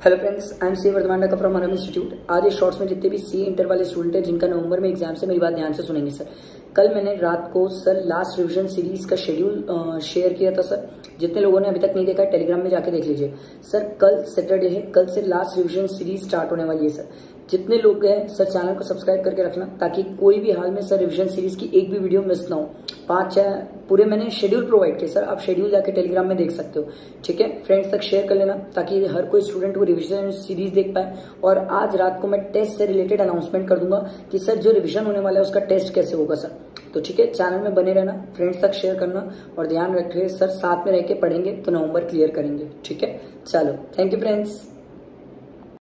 Hello friends I am सी वर्धमान का from अरम institute आज इस शॉर्ट्स में जितने भी सी इंटर वाले स्टूडेंट हैं, जिनका नवंबर में एग्ज़ाम से मेरी बात ध्यान से सुनेंगे सर कल मैंने रात को सर लास्ट रिवीजन सीरीज़ का शेड्यूल शेयर किया था सर जितने लोगों ने अभी तक नहीं देखा है टेलीग्राम में जाके देख लीजिए. सर कल सैटरडे है, कल से लास्ट रिविजन सीरीज़ स्टार्ट होने वाली है सर जितने लोग गए सर चैनल को सब्सक्राइब करके रखना, ताकि कोई भी हाल में सर रिविजन सीरीज़ की एक भी वीडियो मिस ना हो. पाँच छह पूरे मैंने शेड्यूल प्रोवाइड किया सर आप शेड्यूल जाके टेलीग्राम में देख सकते हो। ठीक है? फ्रेंड्स तक शेयर कर लेना, ताकि हर कोई स्टूडेंट को रिविजन सीरीज़ देख पाए। और आज रात को मैं टेस्ट से रिलेटेड अनाउंसमेंट कर दूँगा कि सर जो रिविजन होने वाला है, उसका टेस्ट कैसे होगा सर तो ठीक है? चैनल में बने रहना फ्रेंड्स तक शेयर करना, और ध्यान रखिए सर साथ में रह के पढ़ेंगे तो नवंबर क्लियर करेंगे। ठीक है? चलो थैंक यू फ्रेंड्स